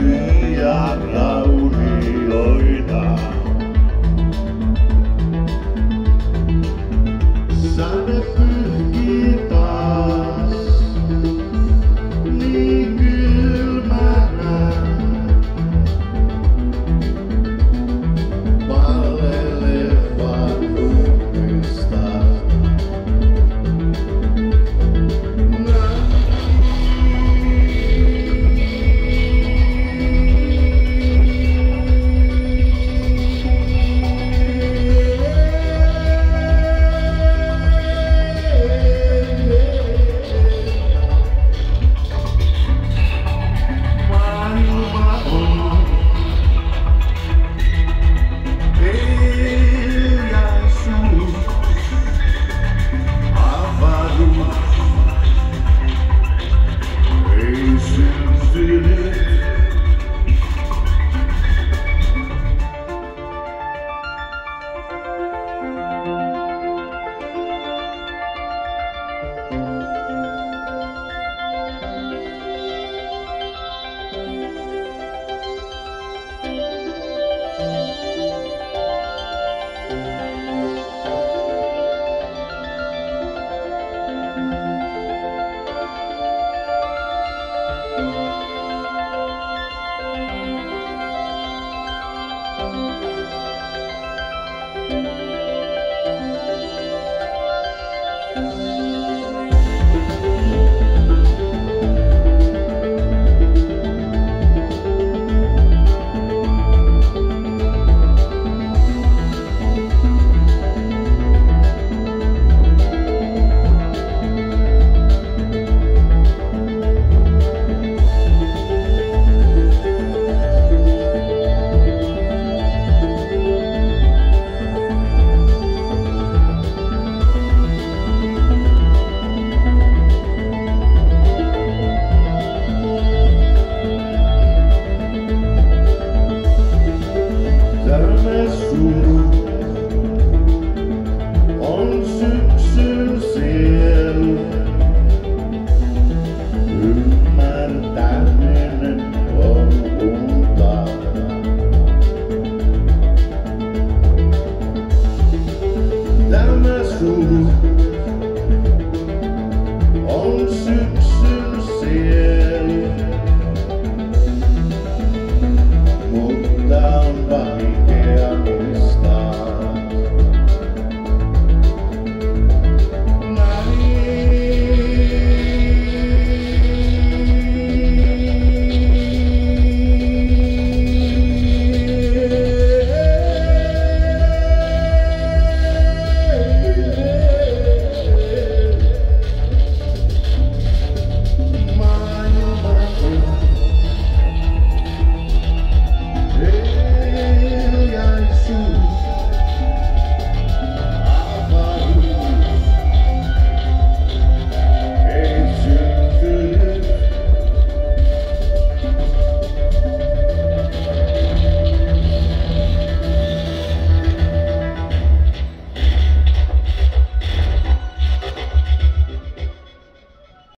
hyviä raunioita.